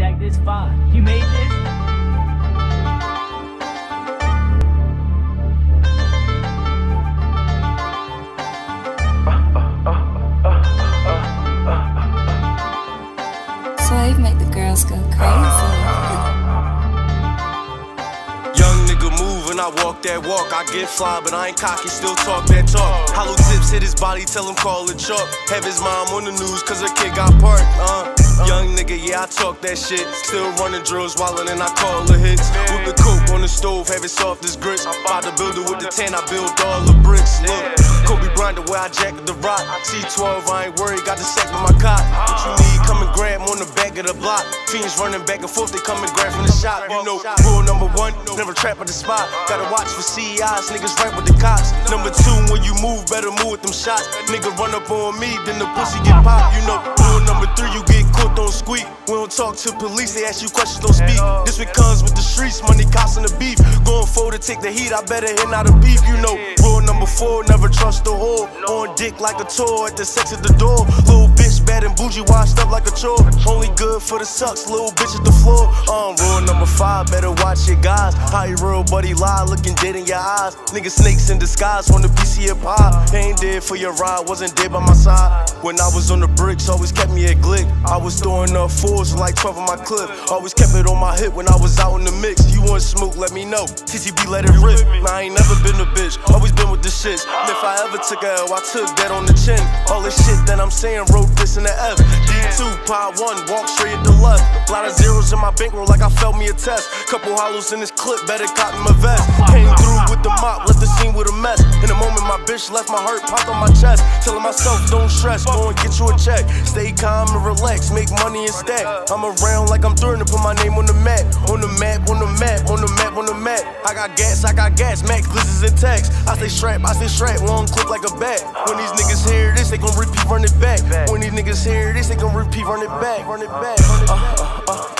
Zach, this fire. You made this? Swave make the girls go crazy. Young nigga move and I walk that walk. I get fly, but I ain't cocky, still talk that talk. Hollow tips hit his body, tell him call it chalk. Have his mom on the news, cause her kid got parked. Uh. Young nigga, yeah, I talk that shit. Still running drills, wildin' and I call the hits. With the coke on the stove, it soft as grits. By the builder with the 10, I build all the bricks. Look, Kobe Bryant, the way I jacket the rock. C12, I ain't worried, got the sack in my cot. What you need, come and grab on the back of the block. Fiends running back and forth, they come and grab from the shop. You know, rule number one, never trap at the spot. Gotta watch for CIs, niggas right with the cops. Number two, when you move, better move with them shots. Nigga run up on me, then the pussy get popped. You know, rule number three, you get cooked, don't squeak. We don't talk to police, they ask you questions, don't speak. This what comes with the streets, money, cops, and the beef. Take the heat, I better hit out a beef. You know, rule number four, never trust the whore. On dick like a tour at the sex at the door. Little bitch, bad and bougie, washed up like a chore. Only good for the sucks, little bitch at the floor. Um, rule number five, better watch your guys. How you real buddy lie, looking dead in your eyes. Nigga snakes in disguise the BC hip hop. Ain't dead for your ride, wasn't dead by my side. When I was on the bricks, always kept me a glick. I was throwing up fours like 12 on my clip. Always kept it on my hip when I was out in the mix. You want smoke, let me know. TTB let it rip. Nah, I ain't never been a bitch, always been with the shits. And if I ever took a L, I took that on the chin. All this shit that I'm saying, wrote this in the F. D2, pod 1, walk straight at the left. Lot of zeros in my bankroll like I felt me a test. Couple hollows in this clip, better cotton my vest. Bitch left my heart popped on my chest. Telling myself, don't stress, go and get you a check. Stay calm and relax, make money and stack. I'm around like I'm throwing to put my name on the map. On the map, on the map, on the map, on the map. I got gas, I got gas, max, glizzies and tax. I stay strapped, I stay strapped, long clip like a bat. When these niggas hear this, they gon' repeat, run it back. When these niggas hear this, they gon' repeat, run it back, run it back. Uh, uh, uh.